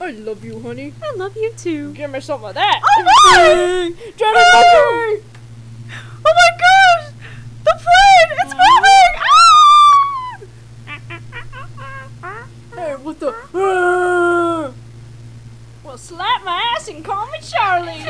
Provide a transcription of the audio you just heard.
I love you, honey. I love you too. Give me some of that. Oh my! Jenny Oh! Oh my gosh! The plane! It's moving! Ah! Hey, what the? Ah! Well, slap my ass and call me Charlie.